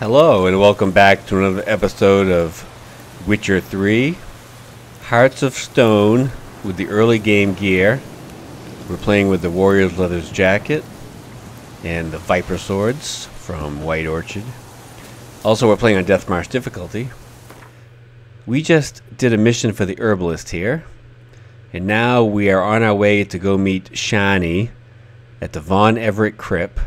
Hello, and welcome back to another episode of Witcher 3 Hearts of Stone with the early game gear. We're playing with the Warrior's Leathers jacket and the Viper swords from White Orchard. Also, we're playing on Death March difficulty. We just did a mission for the herbalist here, and now we are on our way to go meet Shani at the Von Everec Crypt.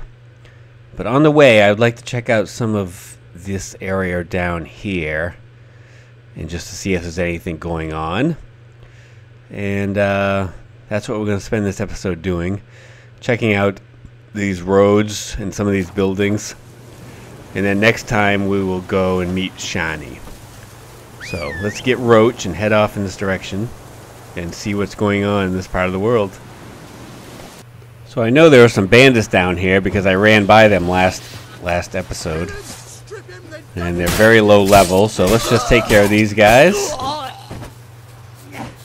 But on the way, I would like to check out some of this area down here, and just to see if there's anything going on. And uh, that's what we're going to spend this episode doing, checking out these roads and some of these buildings. And then next time we will go and meet Shani. So let's get Roach and head off in this direction and see what's going on in this part of the world. So I know there are some bandits down here because I ran by them last last episode. And they're very low level, so let's just take care of these guys.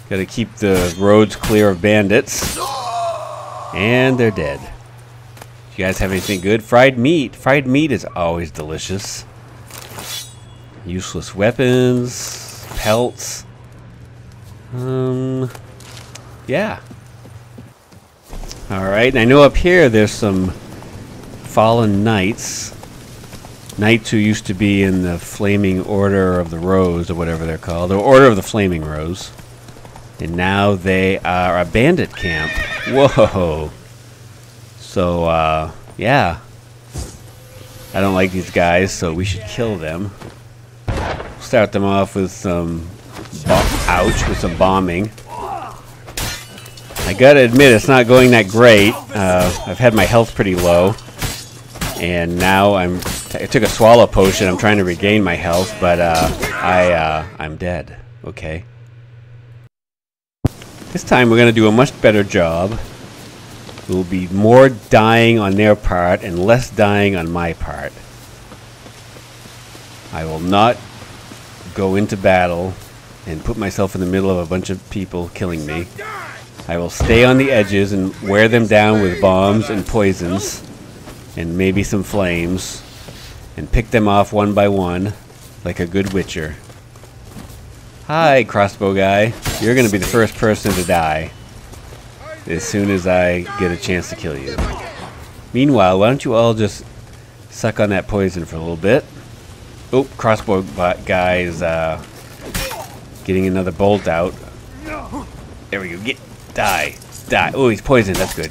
Gotta keep the roads clear of bandits. And they're dead. You guys have anything good? Fried meat. Fried meat is always delicious. Useless weapons. Pelts. Um, yeah. Alright, and I know up here there's some fallen knights. Knights who used to be in the Flaming Order of the Rose, or whatever they're called. The Order of the Flaming Rose. And now they are a bandit camp. Whoa! So, uh, yeah. I don't like these guys, so we should kill them. Start them off with some... ouch, with some bombing. I gotta admit, it's not going that great. Uh, I've had my health pretty low. And now I'm... I took a swallow potion. I'm trying to regain my health, but uh, I, uh, I'm dead. Okay. This time we're gonna do a much better job. It will be more dying on their part and less dying on my part. I will not go into battle and put myself in the middle of a bunch of people killing me. I will stay on the edges and wear them down with bombs and poisons and maybe some flames and pick them off one by one like a good witcher. Hi, crossbow guy. You're going to be the first person to die as soon as I get a chance to kill you. Meanwhile, why don't you all just suck on that poison for a little bit. Oh, crossbow guy is uh, getting another bolt out. There we go. Get Die. Die. Oh, he's poisoned. That's good.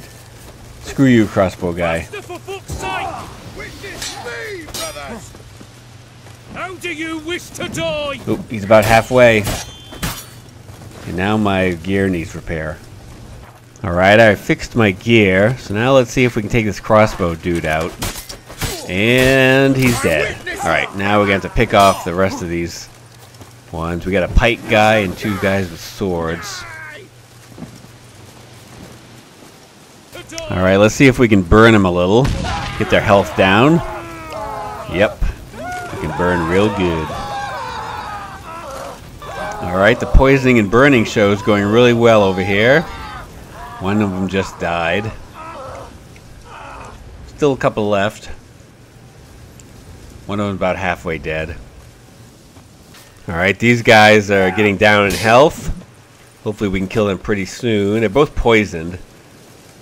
Screw you, crossbow guy. How do you wish to die? Oh, he's about halfway. And now my gear needs repair. Alright, I fixed my gear. So now let's see if we can take this crossbow dude out. And he's dead. Alright, now we're going to have to pick off the rest of these ones. We got a pike guy and two guys with swords. Alright, let's see if we can burn them a little. Get their health down. Yep. We can burn real good. Alright, the poisoning and burning show is going really well over here. One of them just died. Still a couple left. One of them about halfway dead. Alright, these guys are getting down in health. Hopefully we can kill them pretty soon. They're both poisoned.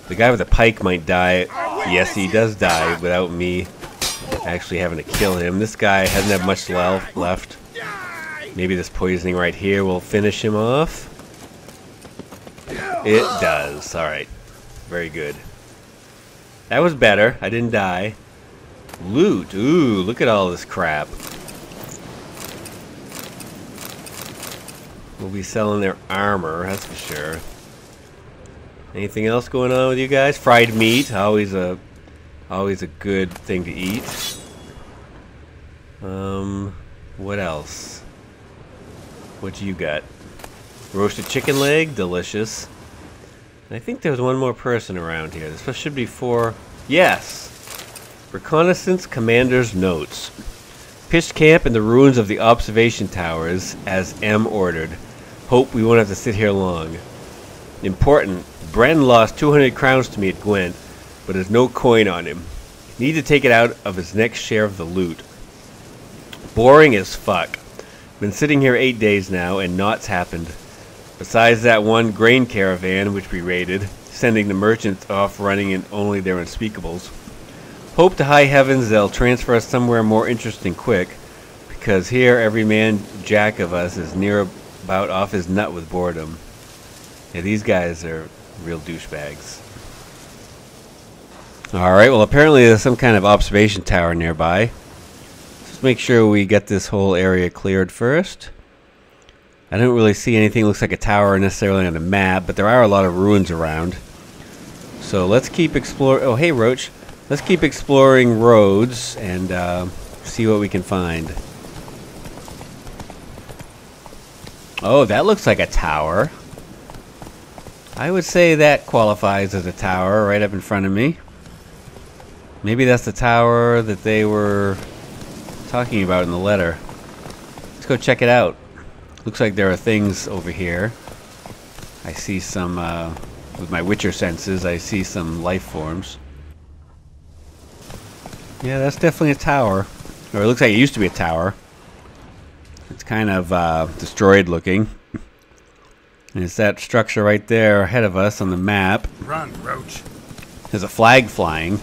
The guy with the pike might die. Yes, he does die without me actually having to kill him. This guy hasn't had much left. Maybe this poisoning right here will finish him off. It does. Alright. Very good. That was better. I didn't die. Loot. Ooh, look at all this crap. We'll be selling their armor, that's for sure. Anything else going on with you guys? Fried meat, always a always a good thing to eat. Um, what else? What you got? Roasted chicken leg, delicious. I think there's one more person around here. This should be for yes. Reconnaissance Commander's Notes. Pitched camp in the ruins of the observation towers as M ordered. Hope we won't have to sit here long. Important. Bren lost 200 crowns to me at Gwent, but there's no coin on him. Need to take it out of his next share of the loot. Boring as fuck. Been sitting here eight days now, and naught's happened. Besides that one grain caravan which we raided, sending the merchants off running in only their unspeakables. Hope to high heavens they'll transfer us somewhere more interesting quick, because here every man jack of us is near about off his nut with boredom. Yeah, these guys are real douchebags. Alright, well apparently there's some kind of observation tower nearby. Let's make sure we get this whole area cleared first. I don't really see anything looks like a tower necessarily on the map, but there are a lot of ruins around. So let's keep exploring. Oh, hey, Roach. Let's keep exploring roads and uh, see what we can find. Oh, that looks like a tower. I would say that qualifies as a tower right up in front of me. Maybe that's the tower that they were talking about in the letter. Let's go check it out. Looks like there are things over here. I see some, uh, with my Witcher senses, I see some life forms. Yeah, that's definitely a tower. Or it looks like it used to be a tower. It's kind of uh, destroyed looking. And it's that structure right there ahead of us on the map. Run, Roach. There's a flag flying.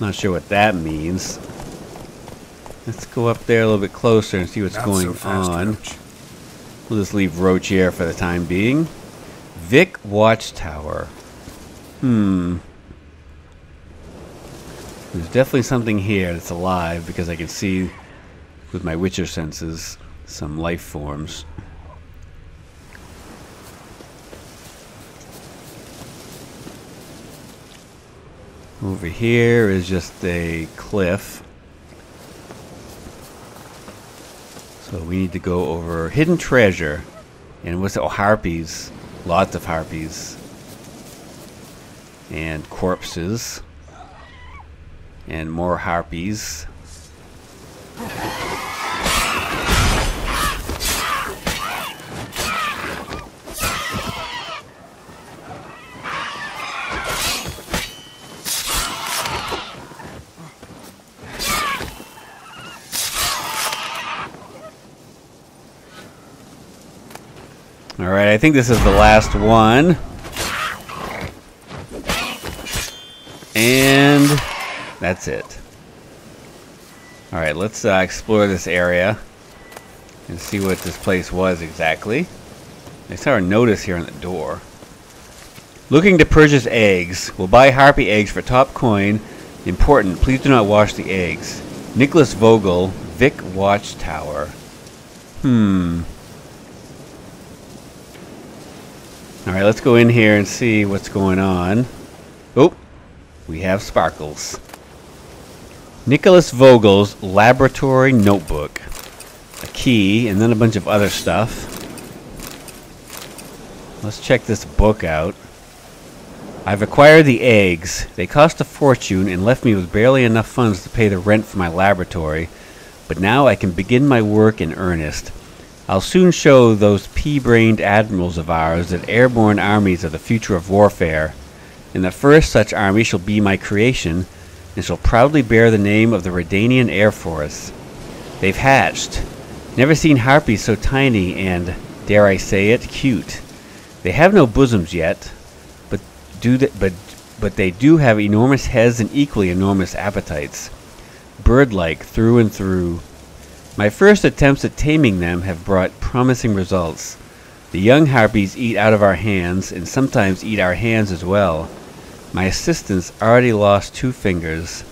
Not sure what that means. Let's go up there a little bit closer and see what's Not going so fast, on. Roach. We'll just leave Roach here for the time being. Vikk Watchtower. Hmm. There's definitely something here that's alive because I can see with my Witcher senses some life forms. Over here is just a cliff. So we need to go over hidden treasure. And what's oh harpies. Lots of harpies. And corpses. And more harpies. Alright, I think this is the last one. And that's it. Alright, let's uh, explore this area and see what this place was exactly. I saw a notice here on the door. Looking to purchase eggs. Will buy harpy eggs for top coin. Important, please do not wash the eggs. Nicholas Vogel, Vikk Watchtower. Hmm. Alright, let's go in here and see what's going on. Oh, we have sparkles. Nicholas Vogel's laboratory notebook. A key, and then a bunch of other stuff. Let's check this book out. I've acquired the eggs. They cost a fortune and left me with barely enough funds to pay the rent for my laboratory. But now I can begin my work in earnest. I'll soon show those pea-brained admirals of ours that airborne armies are the future of warfare, and the first such army shall be my creation, and shall proudly bear the name of the Redanian Air Force. They've hatched. Never seen harpies so tiny and, dare I say it, cute. They have no bosoms yet, but do th- but but they do have enormous heads and equally enormous appetites, bird-like through and through. My first attempts at taming them have brought promising results. The young harpies eat out of our hands and sometimes eat our hands as well. My assistants already lost two fingers.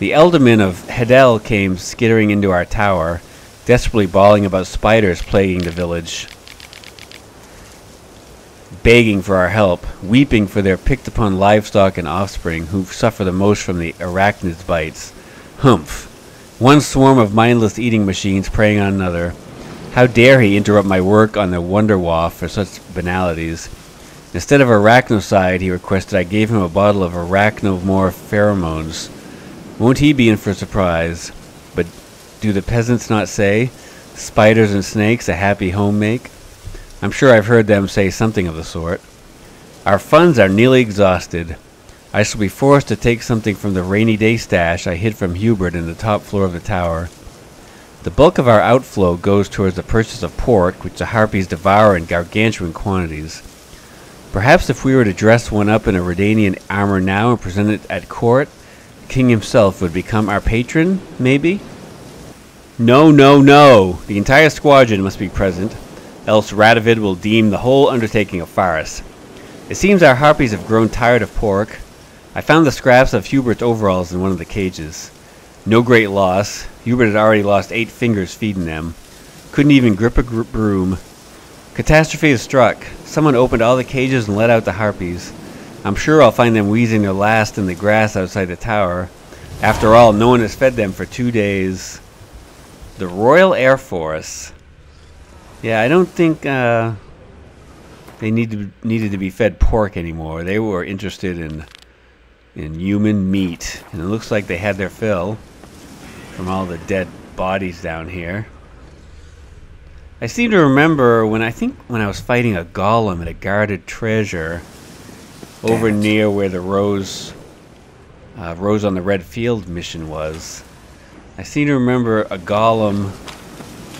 The elderman of Heddel came skittering into our tower, desperately bawling about spiders plaguing the village, begging for our help, weeping for their picked upon livestock and offspring who suffer the most from the arachnid's bites. Humph! One swarm of mindless eating machines preying on another. How dare he interrupt my work on the Wunderwaffe for such banalities? Instead of arachnocide, he requested I gave him a bottle of arachnomorph pheromones. Won't he be in for a surprise? But do the peasants not say, spiders and snakes a happy home make? I'm sure I've heard them say something of the sort. Our funds are nearly exhausted. I shall be forced to take something from the rainy day stash I hid from Hubert in the top floor of the tower. The bulk of our outflow goes towards the purchase of pork, which the harpies devour in gargantuan quantities. Perhaps if we were to dress one up in a Redanian armor now and present it at court, the king himself would become our patron, maybe? No, no, no! The entire squadron must be present, else Radovid will deem the whole undertaking a farce. It seems our harpies have grown tired of pork. I found the scraps of Hubert's overalls in one of the cages. No great loss. Hubert had already lost eight fingers feeding them. Couldn't even grip a gr- broom. Catastrophe has struck. Someone opened all the cages and let out the harpies. I'm sure I'll find them wheezing their last in the grass outside the tower. After all, no one has fed them for two days. The Royal Air Force. Yeah, I don't think uh, they need to, needed to be fed pork anymore. They were interested in in human meat, and it looks like they had their fill from all the dead bodies down here. I seem to remember when I think when I was fighting a golem at a guarded treasure over near where the Rose uh, Rose on the Red Field mission was. I seem to remember a golem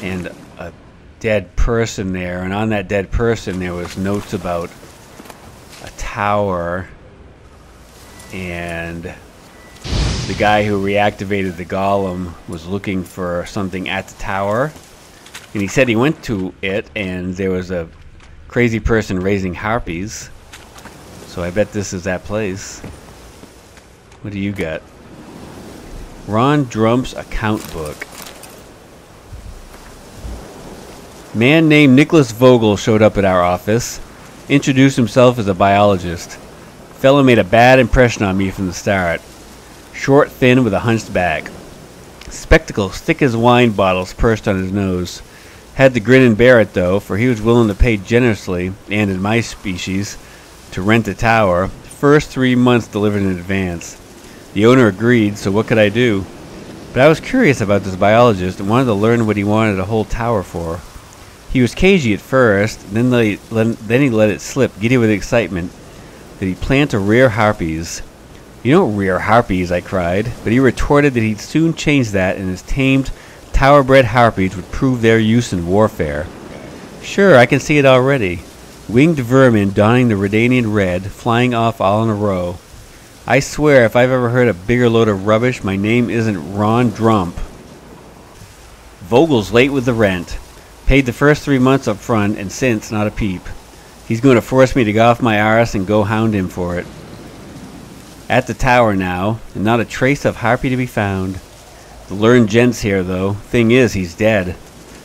and a dead person there, and on that dead person there was notes about a tower and the guy who reactivated the golem was looking for something at the tower and he said he went to it and there was a crazy person raising harpies. So i bet this is that place. What do you got? Rohn drump's account book. Man named nicholas vogel showed up at our office introduced himself as a biologist fellow made a bad impression on me from the start short, thin, with a hunched back. Spectacles thick as wine bottles perched on his nose. Had to grin and bear it, though, for he was willing to pay generously, and in my species, to rent the tower. First three months delivered in advance. The owner agreed, so what could I do? But I was curious about this biologist and wanted to learn what he wanted a whole tower for. He was cagey at first, then, they, then he let it slip, giddy with excitement, that he planned to rear harpies you don't rear harpies, I cried, but he retorted that he'd soon change that and his tamed, tower-bred harpies would prove their use in warfare. Sure, I can see it already. Winged vermin donning the Redanian red, flying off all in a row. I swear, if I've ever heard a bigger load of rubbish, my name isn't Rohn Drump. Vogel's late with the rent. Paid the first three months up front, and since, not a peep. He's going to force me to go off my arse and go hound him for it. At the tower now, and not a trace of Harpy to be found. The learned gent's here, though. Thing is, he's dead.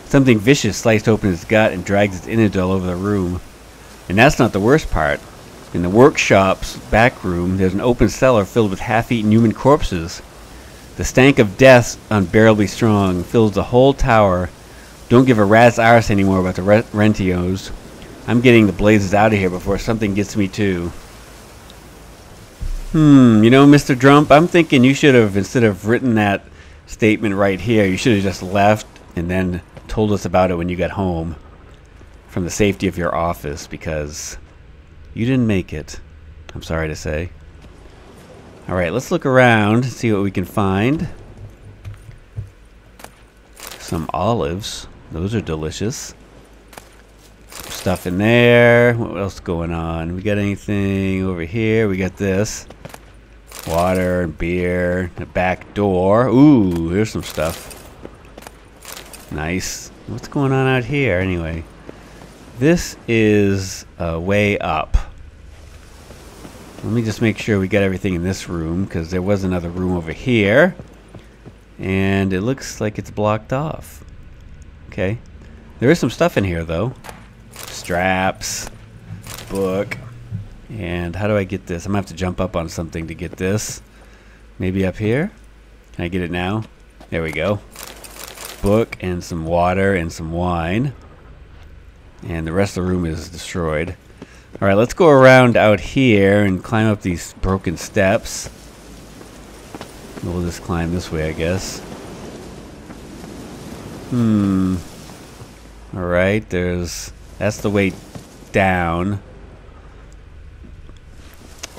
Something vicious sliced open his gut and dragged its innards all over the room. And that's not the worst part. In the workshop's back room, there's an open cellar filled with half-eaten human corpses. The stank of death, unbearably strong, fills the whole tower. Don't give a rat's arse anymore about the re- rentios. I'm getting the blazes out of here before something gets me too. Hmm, you know, Mr. Drump, I'm thinking you should have, instead of written that statement right here, you should have just left and then told us about it when you got home from the safety of your office because you didn't make it. I'm sorry to say. All right, let's look around see what we can find. Some olives. Those are delicious. Stuff in there. What else going on? We got anything over here? We got this. Water and beer. The back door. Ooh, here's some stuff. Nice. What's going on out here anyway? This is a way up. Let me just make sure we got everything in this room because there was another room over here. And it looks like it's blocked off. Okay. There is some stuff in here though. Straps. Book. And how do I get this? I'm going to have to jump up on something to get this. Maybe up here? Can I get it now? There we go. Book and some water and some wine. And the rest of the room is destroyed. Alright, let's go around out here and climb up these broken steps. We'll just climb this way, I guess. Hmm. Alright, there's... That's the way down.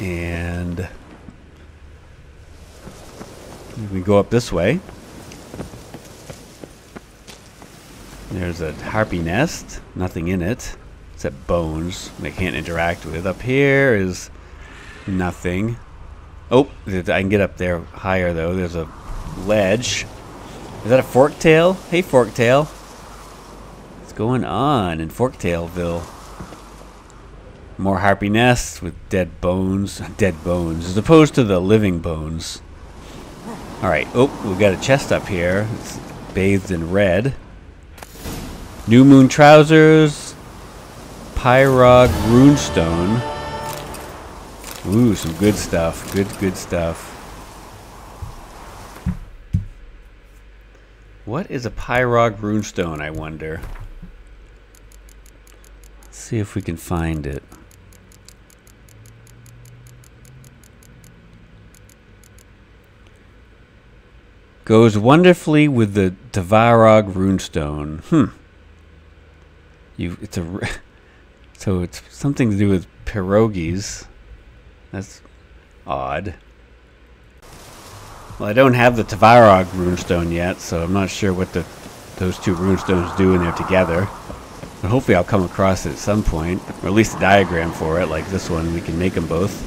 And... We go up this way. There's a harpy nest. Nothing in it. Except bones they can't interact with. Up here is nothing. Oh, I can get up there higher though. There's a ledge. Is that a forktail? Hey, forktail. What's going on in Forktailville? More harpy nests with dead bones. Dead bones, as opposed to the living bones. Alright, oh, we've got a chest up here. It's bathed in red. New Moon Trousers. Pierog Runestone. Ooh, some good stuff. Good, good stuff. What is a Pierog Runestone, I wonder? See if we can find it. Goes wonderfully with the Tavarog runestone. Hmm. You, it's a, so it's something to do with pierogies. That's odd. Well, I don't have the Tavarog runestone yet, so I'm not sure what the those two runestones do when they're together. But hopefully I'll come across it at some point, or at least a diagram for it, like this one. We can make them both.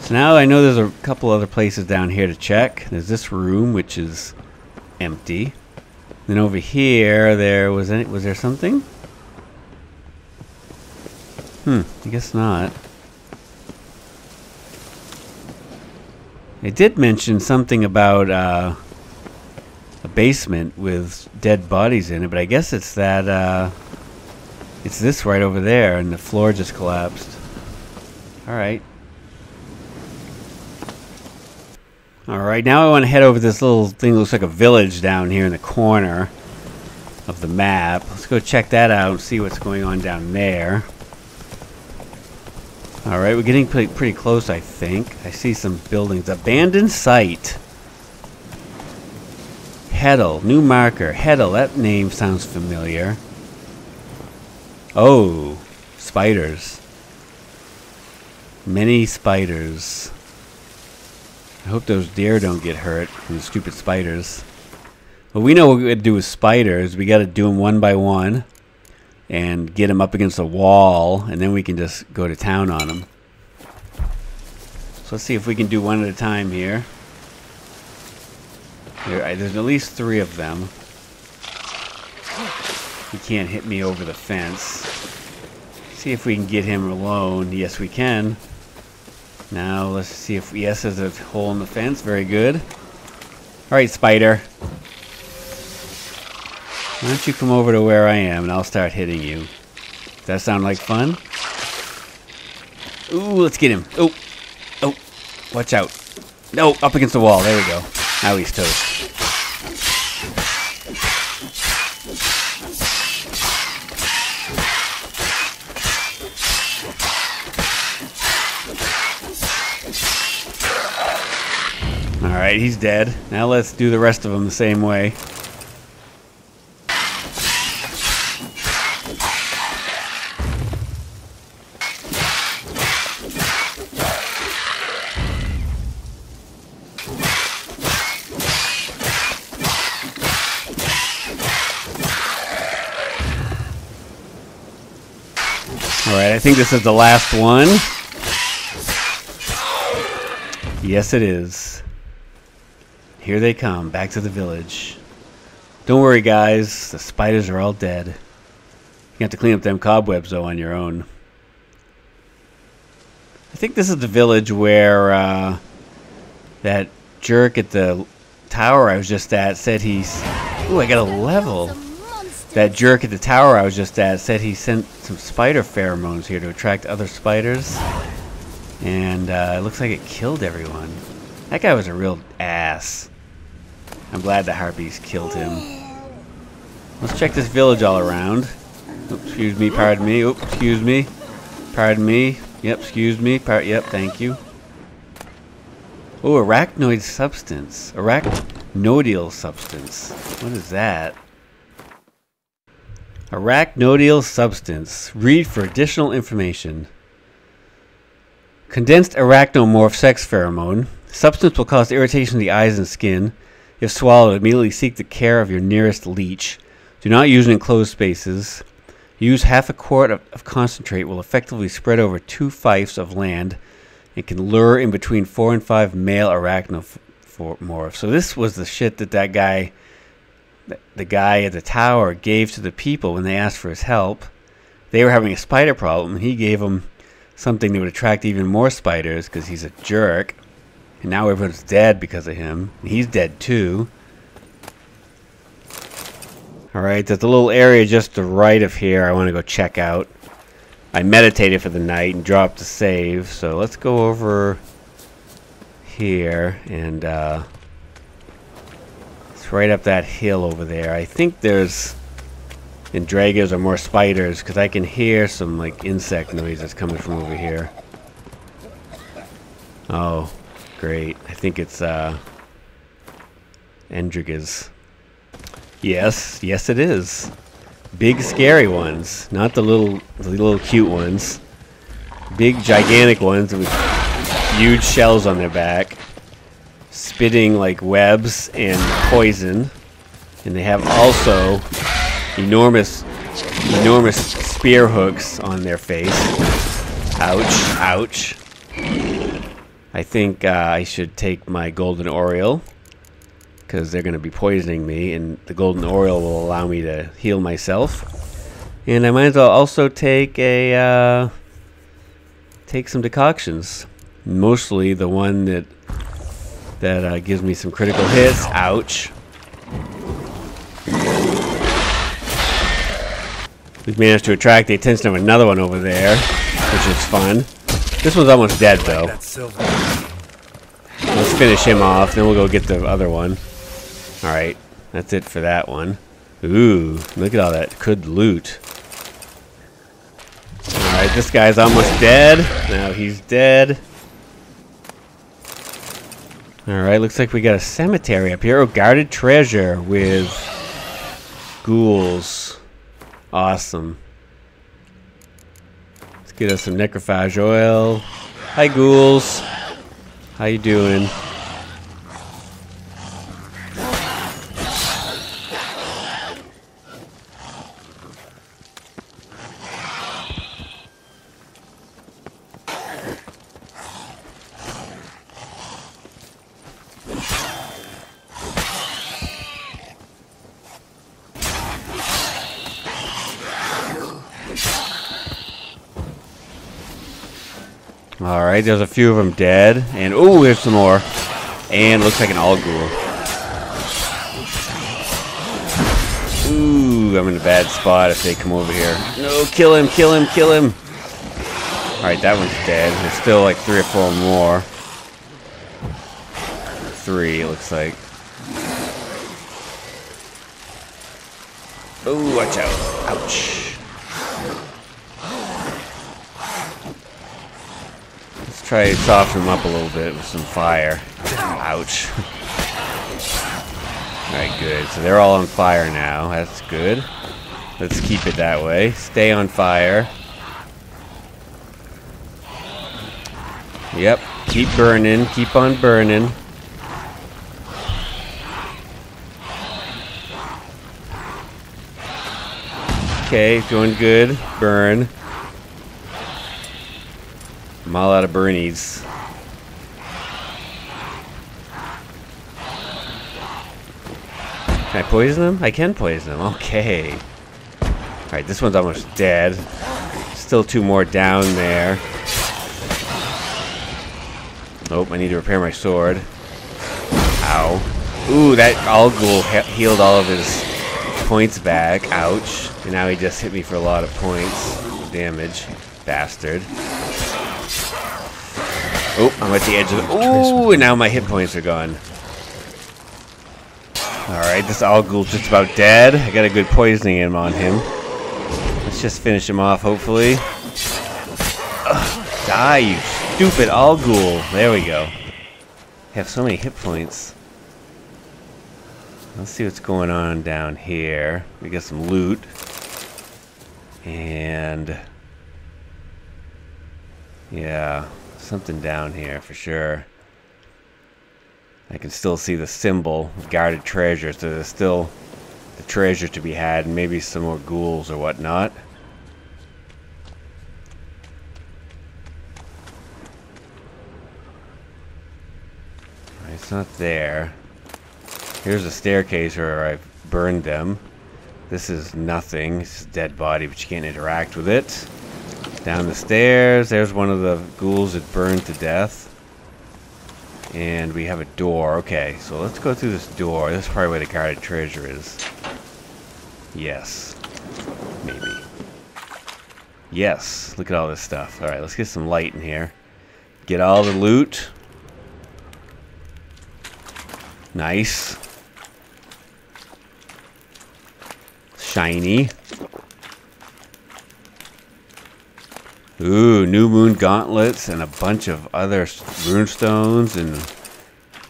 So now I know there's a couple other places down here to check. There's this room, which is empty. Then over here, there was any, was there something? Hmm, I guess not. They did mention something about uh, a basement with dead bodies in it, but I guess it's that, uh, it's this right over there, and the floor just collapsed. Alright. Alright, now I want to head over this little thing looks like a village down here in the corner of the map. Let's go check that out and see what's going on down there. Alright, we're getting pretty, pretty close, I think. I see some buildings. Abandoned site. Heddel, new marker. Heddel, that name sounds familiar. Oh, spiders. Many spiders. I hope those deer don't get hurt from the stupid spiders. Well, we know what we got to do with spiders. We got to do them one by one and get them up against a wall, and then we can just go to town on them. So let's see if we can do one at a time here. There, there's at least three of them. He can't hit me over the fence. See if we can get him alone. Yes, we can. Now let's see if yes, there's a hole in the fence. Very good. All right, spider. Why don't you come over to where I am and I'll start hitting you. Does that sound like fun? Ooh, let's get him. Oh, oh, watch out. No, up against the wall. There we go. Now he's toast. He's dead. Now let's do the rest of them the same way. Alright, I think this is the last one. Yes, it is. Here they come, back to the village. Don't worry, guys. The spiders are all dead. You have to clean up them cobwebs, though, on your own. I think this is the village where uh, that jerk at the tower I was just at said he's... Ooh, I got a level. That jerk at the tower I was just at said he sent some spider pheromones here to attract other spiders. And uh, it looks like it killed everyone. That guy was a real ass. I'm glad the harpies killed him. Let's check this village all around. Oops, excuse me, pardon me. Oops, excuse me. Pardon me. Yep, excuse me. Par yep, thank you. Oh, arachnoid substance. Arachnodial substance. What is that? Arachnodial substance. Read for additional information. Condensed arachnomorph sex pheromone. Substance will cause irritation of the eyes and skin. If swallowed, immediately seek the care of your nearest leech. Do not use in enclosed spaces. Use half a quart of, of concentrate will effectively spread over two fifes of land and can lure in between four and five male arachnomorphs. So this was the shit that that guy, the guy at the tower, gave to the people when they asked for his help. They were having a spider problem, he gave them something that would attract even more spiders because he's a jerk. And now everyone's dead because of him. He's dead too. Alright, there's a little area just to the right of here I want to go check out. I meditated for the night and dropped the save, so let's go over here and uh, it's right up that hill over there. I think there's Dragos or more spiders because I can hear some like insect noises coming from over here. Oh, great. I think it's uh, Endregas. Yes, yes it is. Big scary ones, not the little the little cute ones. Big gigantic ones with huge shells on their back, spitting like webs and poison. And they have also enormous enormous spear hooks on their face. Ouch, ouch. I think uh, I should take my golden oriole because they're going to be poisoning me, and the golden oriole will allow me to heal myself. And I might as well also take a uh, take some decoctions. Mostly the one that that uh, gives me some critical hits. Ouch. We've managed to attract the attention of another one over there, which is fun. This one's almost dead though. Let's finish him off, then we'll go get the other one. Alright, that's it for that one. Ooh, look at all that good loot. Alright, this guy's almost dead. Now he's dead. Alright, looks like we got a cemetery up here. Oh, guarded treasure with ghouls. Awesome. Get us some necrophage oil. Hi, ghouls. How you doing? Alright, there's a few of them dead. And, oh, there's some more. And looks like an alghoul. Ooh, I'm in a bad spot if they come over here. No, kill him, kill him, kill him. Alright, that one's dead. There's still like three or four more. Three, looks like. Oh, watch out. Ouch. Try to soften them up a little bit with some fire. Ouch. Alright, good. So they're all on fire now. That's good. Let's keep it that way. Stay on fire. Yep. Keep burning. Keep on burning. Okay, doing good. Burn. I'm all out of Bernies. Can I poison them? I can poison them. Okay. Alright, this one's almost dead. Still two more down there. Oh, I need to repair my sword. Ow. Ooh, that ghoul he healed all of his points back. Ouch. And now he just hit me for a lot of points. Damage. Bastard. Oh, I'm at the edge of the... Oh, ooh, and now my hit points are gone. Alright, this alghoul's just about dead. I got a good poisoning him on him. Let's just finish him off, hopefully. Ugh, die, you stupid all ghoul. There we go. I have so many hit points. Let's see what's going on down here. We got some loot. And... Yeah, something down here for sure. I can still see the symbol of guarded treasure, so there's still the treasure to be had, and maybe some more ghouls or whatnot. It's not there. Here's a staircase where I've burned them. This is nothing. It's a dead body, but you can't interact with it. Down the stairs, there's one of the ghouls that burned to death. And we have a door. Okay, so let's go through this door. This is probably where the guarded treasure is. Yes. Maybe. Yes. Look at all this stuff. Alright, let's get some light in here. Get all the loot. Nice. Shiny. Ooh, new moon gauntlets and a bunch of other rune stones and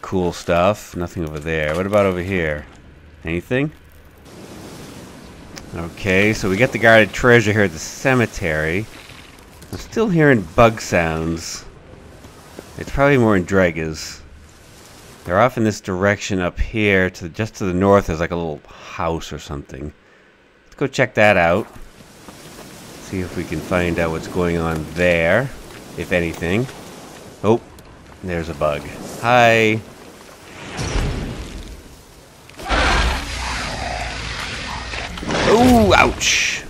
cool stuff. Nothing over there. What about over here? Anything? Okay, so we got the guarded treasure here at the cemetery. I'm still hearing bug sounds. It's probably more Endregas. They're off in this direction up here. To just to the north, there's like a little house or something. Let's go check that out. See if we can find out what's going on there, if anything. Oh, there's a bug. Hi. Oh, ouch.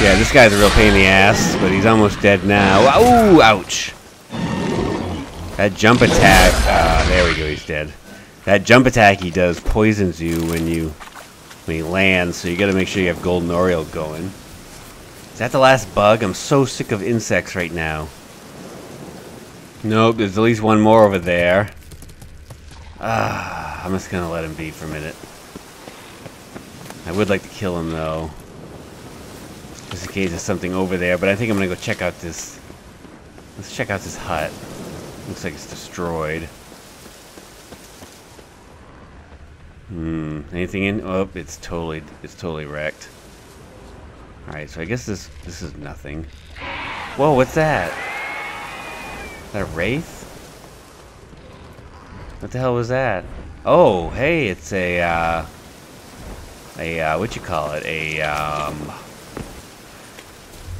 Yeah, this guy's a real pain in the ass, but he's almost dead now. Oh, ouch. That jump attack, uh, there we go, he's dead. That jump attack he does poisons you when you when he lands, so you gotta make sure you have Golden Oriole going. Is that the last bug? I'm so sick of insects right now. Nope, there's at least one more over there. Ah, I'm just gonna let him be for a minute. I would like to kill him though. Just in case there's something over there, but I think I'm gonna go check out this... Let's check out this hut. Looks like it's destroyed. Hmm. Anything in? Oh, it's totally, it's totally wrecked. All right. So I guess this, this is nothing. Whoa! What's that? Is that a wraith? What the hell was that? Oh, hey! It's a, uh, a uh, what you call it? A um.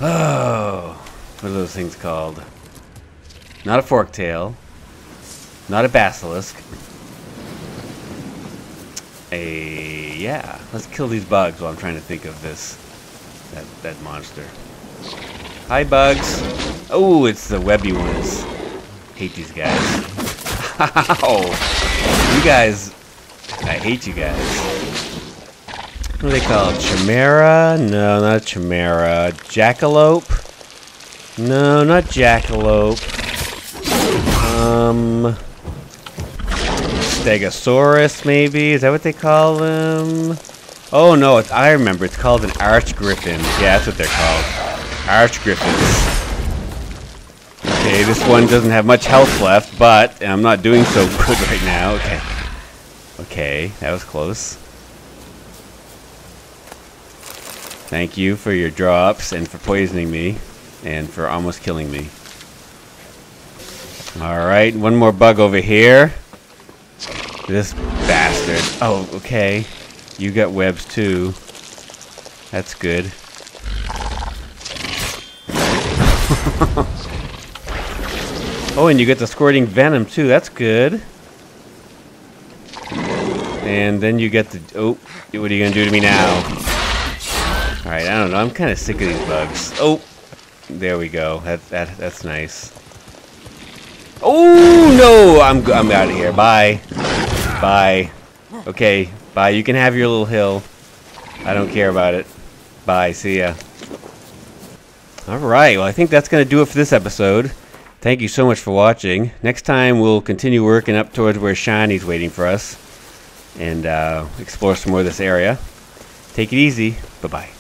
Oh, what are those things called? Not a fork tail. Not a basilisk. A yeah. Let's kill these bugs while I'm trying to think of this that that monster. Hi bugs. Oh, it's the webby ones. Hate these guys. Ow! You guys I hate you guys. What are they called? Chimera? No, not chimera. Jackalope? No, not jackalope. Um, Stegosaurus, maybe? Is that what they call them? Oh no, I remember. It's called an archgriffin. Yeah, that's what they're called. Archgriffins. Okay, this one doesn't have much health left, but I'm not doing so good right now. Okay. Okay, that was close. Thank you for your drops and for poisoning me and for almost killing me. Alright, one more bug over here. This bastard. Oh, okay. You got webs too. That's good. oh, and you get the squirting venom too. That's good. And then you get the... Oh, what are you going to do to me now? Alright, I don't know. I'm kind of sick of these bugs. Oh, there we go. That, that, that's nice. Oh, no! I'm, I'm out of here. Bye. Bye. Okay, bye. You can have your little hill. I don't care about it. Bye. See ya. Alright, well, I think that's going to do it for this episode. Thank you so much for watching. Next time, we'll continue working up towards where Shani's waiting for us. And uh, explore some more of this area. Take it easy. Bye-bye.